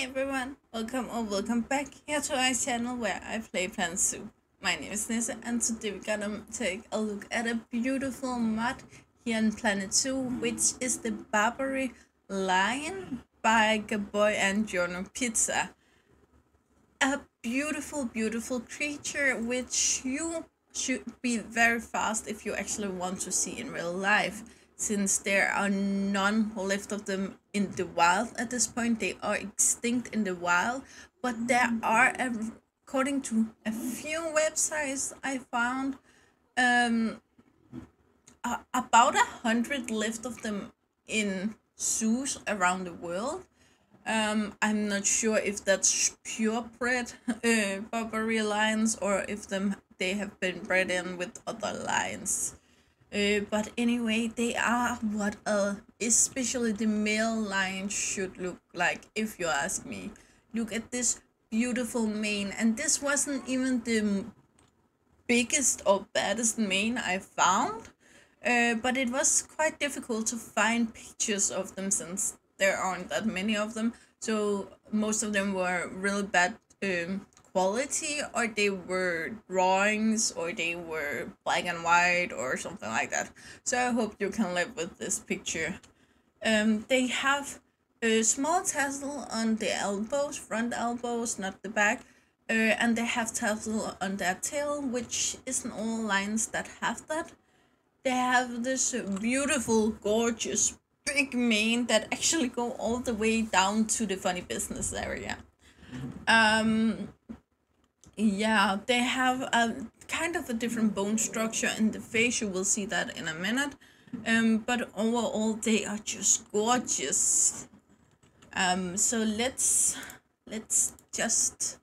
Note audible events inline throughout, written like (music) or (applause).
Hey everyone, welcome or welcome back here to our channel where I play Planet Zoo. My name is Nisse and today we're gonna take a look at a beautiful mod here in Planet Zoo which is the Barbary Lion by Gabboi and Giorno Pizza. A beautiful, beautiful creature which you should be very fast if you actually want to see in real life since there are none left of them in the wild at this point. They are extinct in the wild, but there are, according to a few websites I found, um, about a hundred left of them in zoos around the world. Um, I'm not sure if that's purebred (laughs) uh, Barbary lions or if them they have been bred in with other lions. Uh, but anyway, they are what a especially the male lion should look like, if you ask me. Look at this beautiful mane, and this wasn't even the biggest or baddest mane I found, uh, but it was quite difficult to find pictures of them since there aren't that many of them. So most of them were really bad um, quality or they were drawings or they were black and white or something like that. So i hope you can live with this picture. Um they have a small tassel on the elbows front elbows not the back uh, and they have tassel on their tail which isn't all lions that have that. They have this beautiful gorgeous big mane that actually go all the way down to the funny business area. Um yeah, they have a kind of a different bone structure in the face. You will see that in a minute. Um, but overall, they are just gorgeous. Um, so let's let's just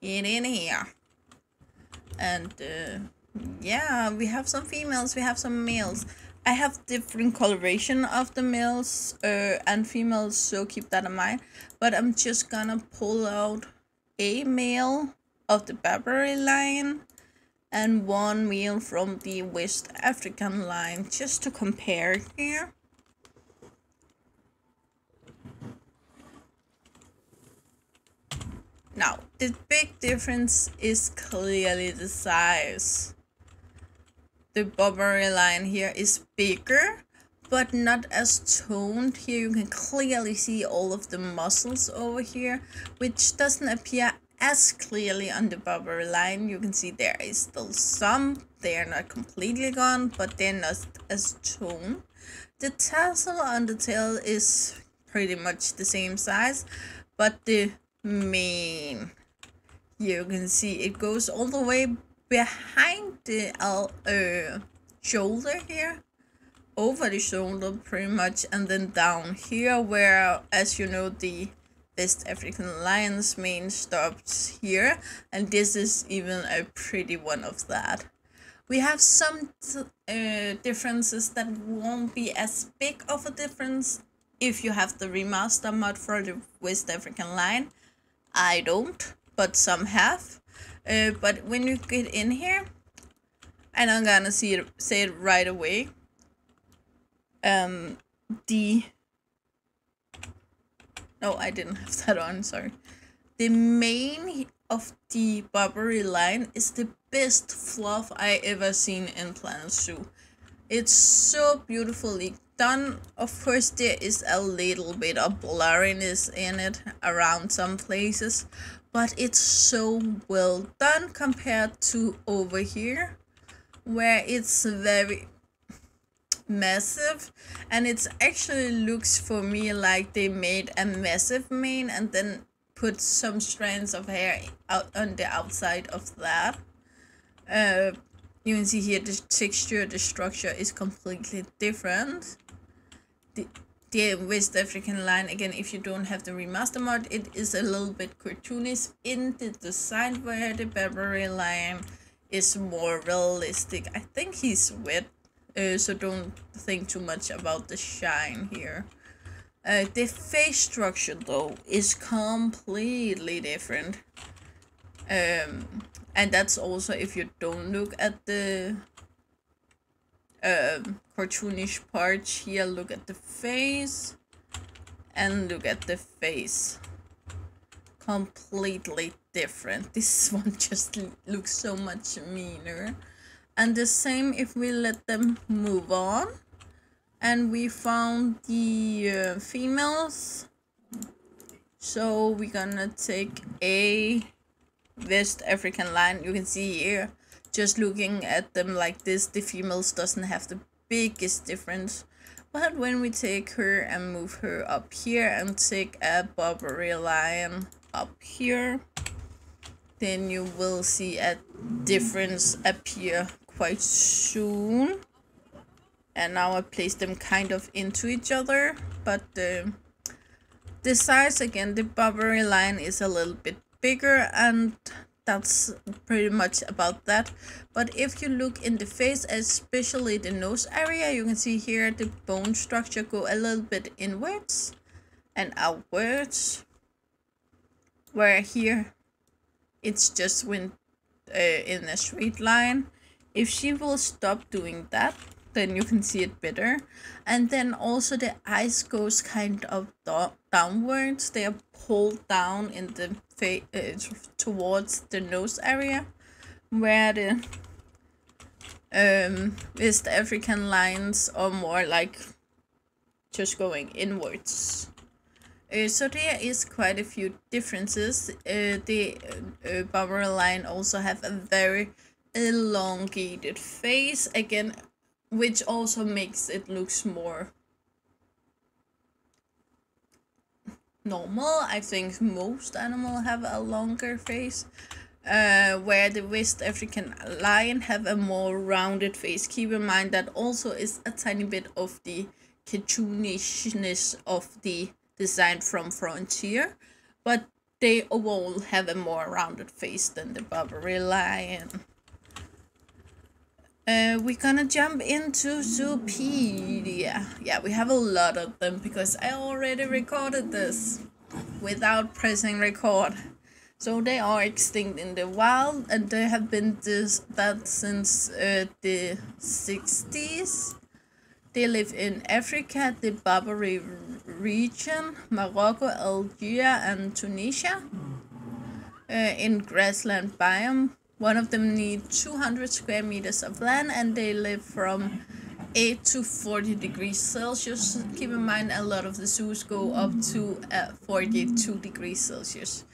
get in here. And uh, yeah, we have some females, we have some males. I have different coloration of the males uh, and females, so keep that in mind. But I'm just gonna pull out a male of the Barbary lion and one meal from the West African Lion just to compare here. Now, the big difference is clearly the size. The Barbary lion here is bigger, but not as toned. Here you can clearly see all of the muscles over here, which doesn't appear as clearly on the Barbary lion. You can see there is still some. They are not completely gone, but they're not as toned. The tassel on the tail is pretty much the same size, but the mane, you can see it goes all the way behind the uh, shoulder here over the shoulder pretty much and then down here where as you know the West African lion's mane stops here and this is even a pretty one of that. We have some uh, differences that won't be as big of a difference if you have the remaster mod for the West African lion. I don't, but some have. Uh, but when you get in here, and I'm gonna see it, say it right away, um, the no, I didn't have that on, sorry. The mane of the Barbary lion is the best fluff I ever seen in Planet Zoo. It's so beautifully done. Of course, there is a little bit of blurriness in it around some places, but it's so well done compared to over here, where it's very massive and it actually looks for me like they made a massive mane and then put some strands of hair out on the outside of that. Uh you can see here the texture the structure is completely different. The the West African lion again if you don't have the remaster mod it is a little bit cartoonish in the design where the Barbary lion is more realistic. I think he's wet uh, so don't think too much about the shine here. Uh, the face structure though is completely different. Um, and that's also if you don't look at the um, cartoonish parts here, look at the face and look at the face. completely different. (laughs) This one just looks so much meaner. And the same if we let them move on. And we found the uh, females. So we're gonna take a West African lion. You can see here, just looking at them like this, the females doesn't have the biggest difference. But when we take her and move her up here and take a Barbary lion up here, then you will see a difference appear quite soon. And now I place them kind of into each other, but uh, the size again, the Barbary lion is a little bit bigger and that's pretty much about that but if you look in the face especially the nose area you can see here the bone structure go a little bit inwards and outwards where here it's just when uh, in a straight line if she will stop doing that then you can see it better. And then also the eyes goes kind of do downwards. They are pulled down in the face uh, towards the nose area where the um West African lions are more like just going inwards. Uh, so there is quite a few differences. Uh, the uh, Barbary lion also have a very elongated face again which also makes it looks more normal. I think most animals have a longer face, uh, where the West African lion have a more rounded face. Keep in mind that also is a tiny bit of the cartoonishness of the design from Frontier, but they overall have a more rounded face than the Barbary lion. Uh, we're gonna jump into Zoopedia. Yeah, we have a lot of them because I already recorded this without pressing record. So they are extinct in the wild and they have been this, that since uh, the 60s. They live in Africa, the Barbary region, Morocco, Algeria and Tunisia. Uh, in grassland biome one of them need 200 square meters of land and they live from 8 to 40 degrees Celsius. Keep in mind a lot of the zoos go up to uh, 42 degrees Celsius.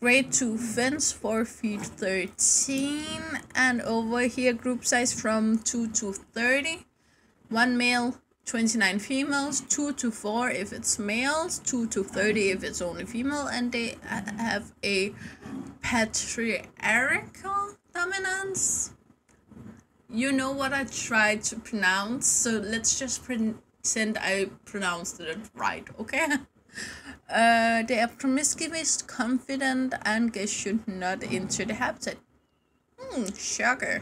Grade 2 fence 4 feet 13 and over here group size from 2 to 30. 1 male, 29 females, 2 to 4 if it's males, 2 to 30 if it's only female and they have a patriarchal dominance. You know what I tried to pronounce, so let's just pretend I pronounced it right, okay? (laughs) Uh, they are promiscuous, confident, and guess should not enter the habitat. Hmm, shocker.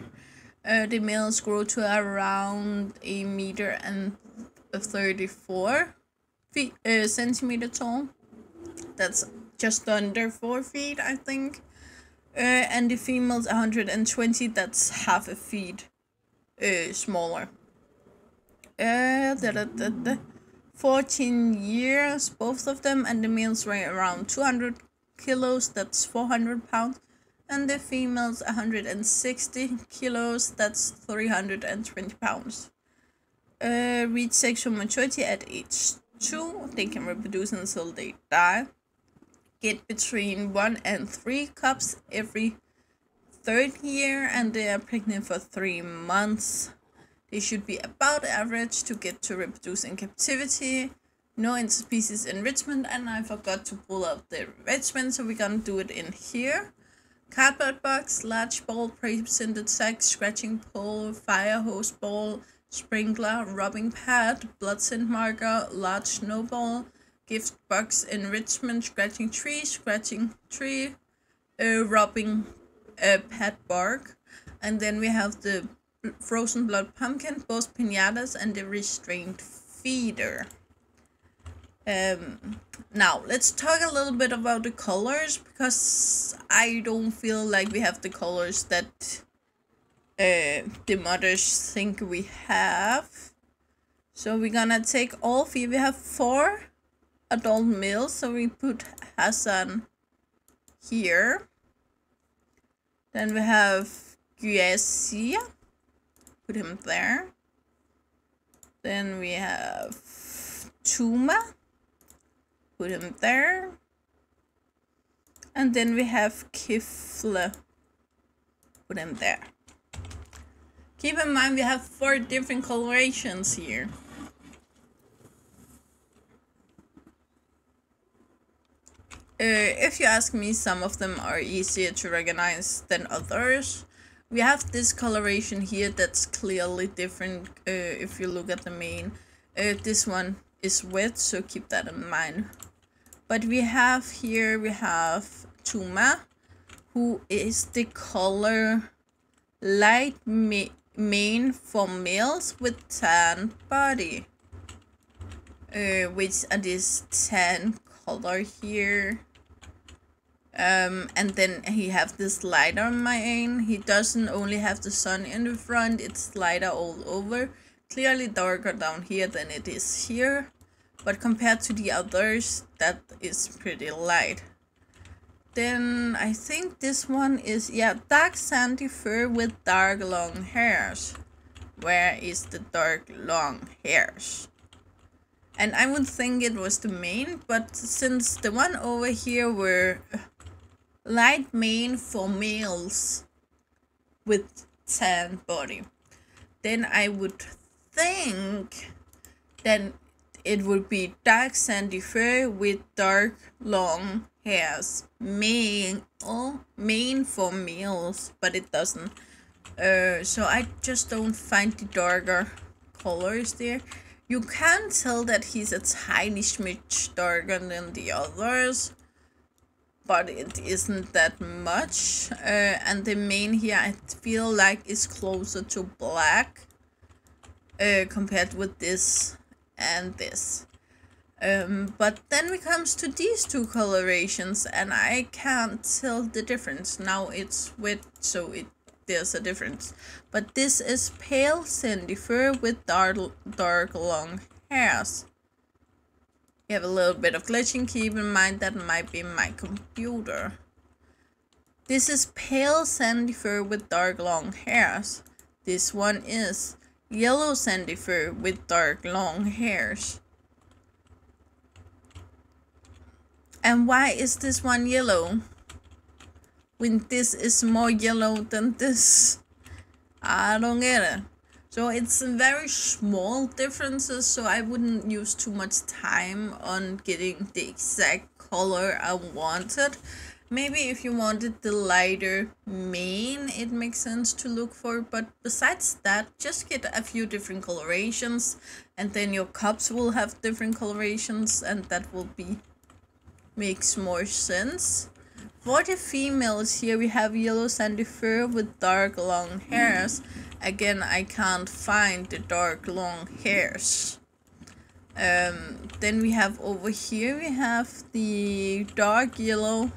Uh, the males grow to around a meter and 34 feet, uh, centimeter tall. That's just under 4 feet, I think. Uh, and the female's 120, that's half a feet uh, smaller. Uh, da, da, da, da. 14 years, both of them, and the males weigh around 200 kilos, that's 400 pounds, and the females 160 kilos, that's 320 pounds. Uh, reach sexual maturity at age 2, they can reproduce until they die get between one and three cups every third year and they are pregnant for three months. They should be about average to get to reproduce in captivity. No interspecies enrichment, and I forgot to pull up the enrichment, so we're gonna do it in here. Cardboard box, large ball, pre-scented sack, scratching pole, fire hose ball, sprinkler, rubbing pad, blood scent marker, large snowball, gift box enrichment, scratching tree, scratching tree, uh, rubbing a pet bark. And then we have the frozen blood pumpkin, both pinatas, and the restrained feeder. Um, now, let's talk a little bit about the colors because I don't feel like we have the colors that uh, the mothers think we have. So we're gonna take all three. We have four adult males. So we put Hassan here. Then we have Guesia. Put him there. Then we have Tuma. Put him there. And then we have Kifle. Put him there. Keep in mind we have four different colorations here. Uh, if you ask me, some of them are easier to recognize than others. We have this coloration here that's clearly different uh, if you look at the mane. Uh, this one is wet, so keep that in mind. But we have here, we have Tuma, who is the color light ma mane for males with tan body. Uh, which are this tan color here. Um, and then he have this lighter mane. He doesn't only have the sun in the front, it's lighter all over. Clearly darker down here than it is here. But compared to the others, that is pretty light. Then I think this one is, yeah, dark sandy fur with dark long hairs. Where is the dark long hairs? And I would think it was the mane, but since the one over here were light mane for males with tan body, then I would think then it would be dark sandy fur with dark long hairs. main oh, mane for males, but it doesn't. Uh, so I just don't find the darker colors there. You can tell that he's a tiny smidge darker than the others, but it isn't that much. Uh, and the mane here, I feel like is closer to black uh, compared with this and this. Um, but then we comes to these two colorations and I can't tell the difference. Now it's wet, so it there's a difference. But this is pale sandy fur with dark, dark long hairs. You have a little bit of glitching, keep in mind that might be my computer. This is pale sandy fur with dark long hairs. This one is yellow sandy fur with dark long hairs. And why is this one yellow? when this is more yellow than this. I don't get it. So it's very small differences, so I wouldn't use too much time on getting the exact color I wanted. Maybe if you wanted the lighter mane, it makes sense to look for, but besides that, just get a few different colorations, and then your cups will have different colorations, and that will be makes more sense. For the females, here we have yellow sandy fur with dark long hairs. Again, I can't find the dark long hairs. Um, then we have over here, we have the dark yellow.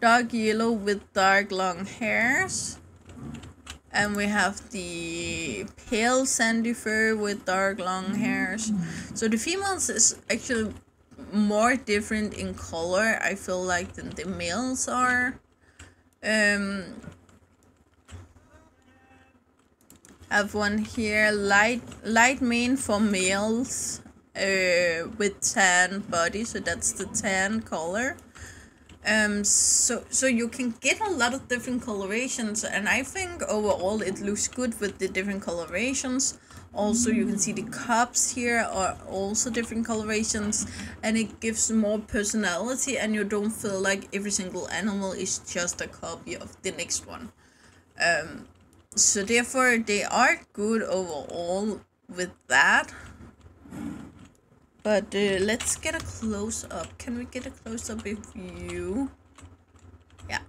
Dark yellow with dark long hairs. And we have the pale sandy fur with dark long hairs. So the females is actually more different in color I feel like than the males are. Um, have one here light light mane for males uh, with tan body so that's the tan color um so so you can get a lot of different colorations and i think overall it looks good with the different colorations. Also you can see the cups here are also different colorations and it gives more personality and you don't feel like every single animal is just a copy of the next one. Um so therefore they are good overall with that but uh, let's get a close up can we get a close up of you? Yeah.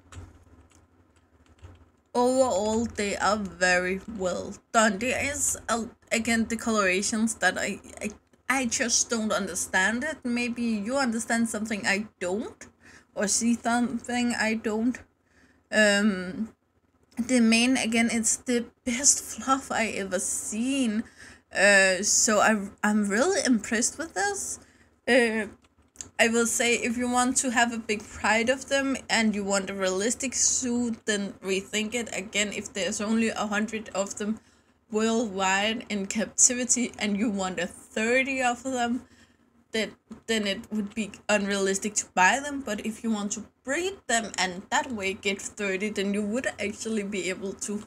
Overall they are very well done. There is again the colorations that I, I i just don't understand it. Maybe you understand something i don't or see something i don't. Um the mane again it's the best (laughs) fluff i ever seen uh so i i'm really impressed with this uh I will say if you want to have a big pride of them and you want a realistic suit, then rethink it again. If there's only a hundred of them worldwide in captivity and you want a thirty of them, then then it would be unrealistic to buy them. But if you want to breed them and that way get thirty, then you would actually be able to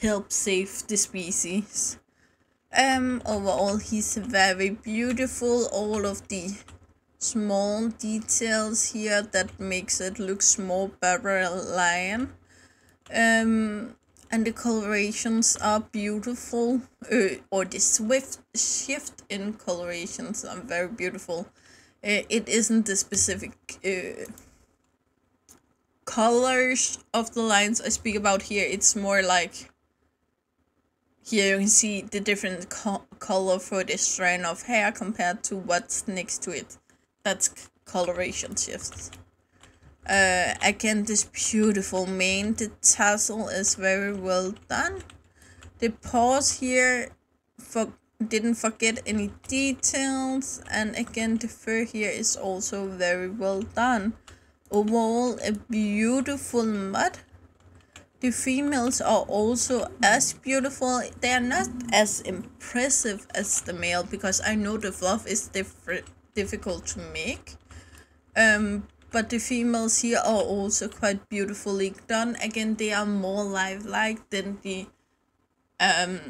help save the species. Um, overall, he's very beautiful. All of the small details here that makes it look more Barbary Lion. Um, and the colorations are beautiful, uh, or the swift shift in colorations are very beautiful. Uh, it isn't the specific uh, colors of the lines I speak about here, it's more like here you can see the different co- color for this strand of hair compared to what's next to it that's coloration shifts. Uh, again, this beautiful mane. The tassel is very well done. The paws here for didn't forget any details, and again, the fur here is also very well done. Overall, a beautiful mud. The females are also as beautiful. They are not as impressive as the male because I know the fluff is different difficult to make. Um, but the females here are also quite beautifully done. Again, they are more lifelike than the um,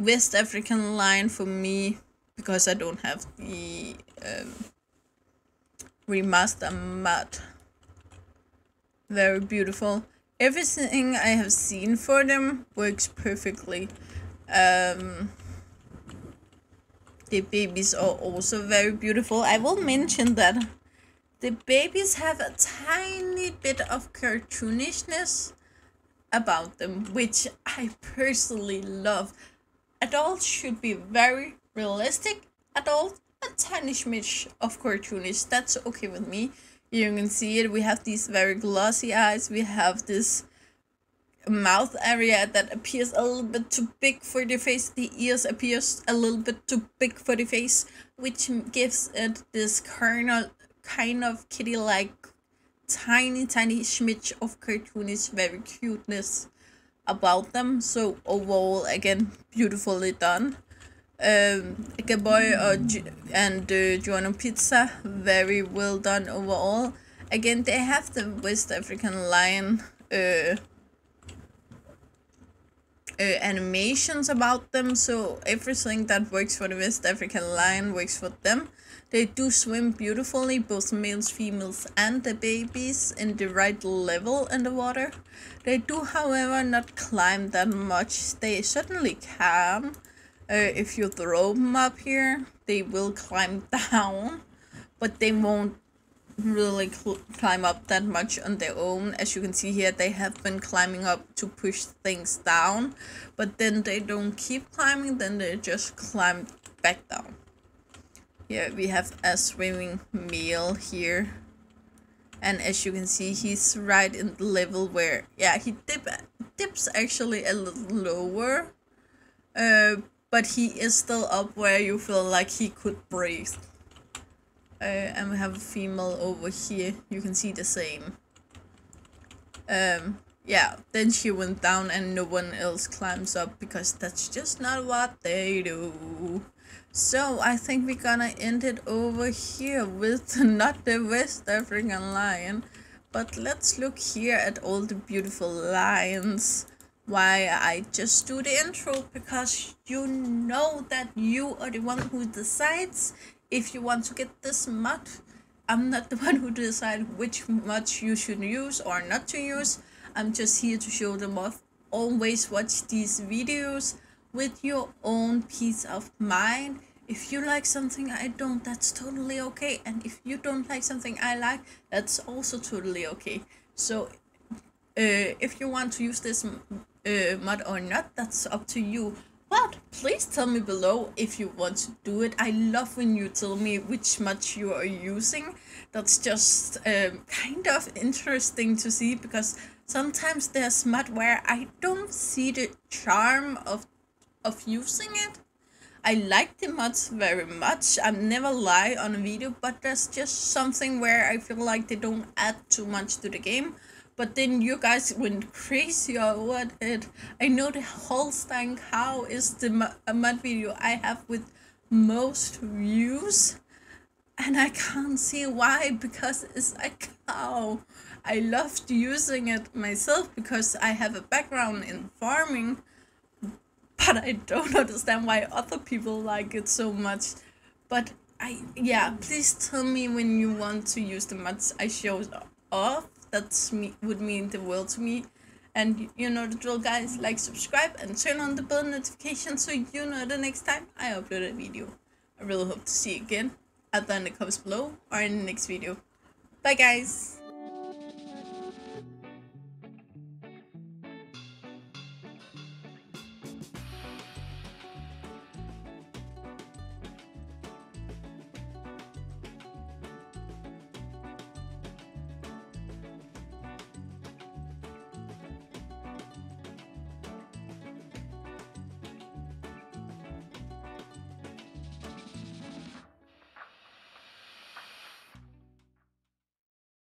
West African lion for me because I don't have the um, remaster mud. Very beautiful. Everything I have seen for them works perfectly. Um, the babies are also very beautiful. I will mention that the babies have a tiny bit of cartoonishness about them, which I personally love. Adults should be very realistic. Adults, a tiny smidge of cartoonish. That's okay with me. You can see it. We have these very glossy eyes. We have this mouth area that appears a little bit too big for the face the ears appears a little bit too big for the face which gives it this kind of kind of kitty like tiny tiny smidge of cartoonish very cuteness about them so overall again beautifully done um Gabboi uh, and uh, Joanna Pizza? Very well done overall. Again they have the West African lion uh uh, animations about them. So everything that works for the west african lion works for them. They do swim beautifully both males females and the babies in the right level in the water. They do however not climb that much. They certainly can uh, if you throw them up here they will climb (laughs) down but they won't really cl- climb up that much on their own. As you can see here, they have been climbing up to push things down, but then they don't keep climbing, then they just climb back down. Yeah, we have a swimming male here. And as you can see, he's right in the level where, yeah, he dip, dips actually a little lower. Uh, but he is still up where you feel like he could breathe. Uh, and we have a female over here. You can see the same. Um yeah then she went down and no one else climbs up because that's just not what they do. So i think we're gonna end it over here with (laughs) not the west african lion but let's look here at all the beautiful lions why I just do the intro because you know that you are the one who decides if you want to get this mud. I'm not the (laughs) one who decide which mud you should use or not to use. I'm just here to show them off. Always watch these videos with your own peace of mind. If you like something i don't that's totally okay. And if you don't like something i like that's also totally okay. So uh, if you want to use this uh, mud or not that's up to you but please tell me below if you want to do it. I love when you tell me which mod you are using. That's just um, kind of interesting to see because sometimes there's mod where I don't see the charm of of using it. I like the mods very much. I never lie on a video, but there's just something where I feel like they don't add too much to the game. But then you guys went crazy over it. I know the Holstein cow is the mod video I have with most views. And I can't see why, because it's a cow. I loved using it myself because I have a background in farming. But I don't (laughs) understand why other people like it so much. But I, yeah, please tell me when you want to use the mods I showed off that's me would mean the world to me. And you know the drill guys like subscribe and turn on the bell notification so you know the next time i upload a video. I really hope to see you again either in the comments below or in the next video. Bye guys